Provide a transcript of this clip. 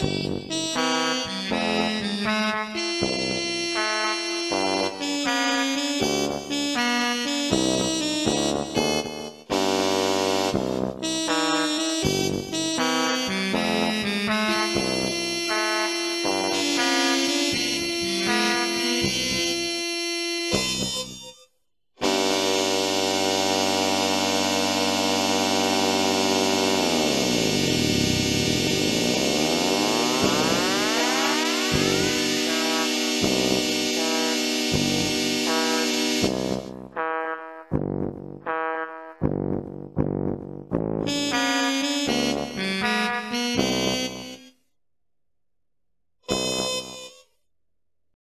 Música Thank you.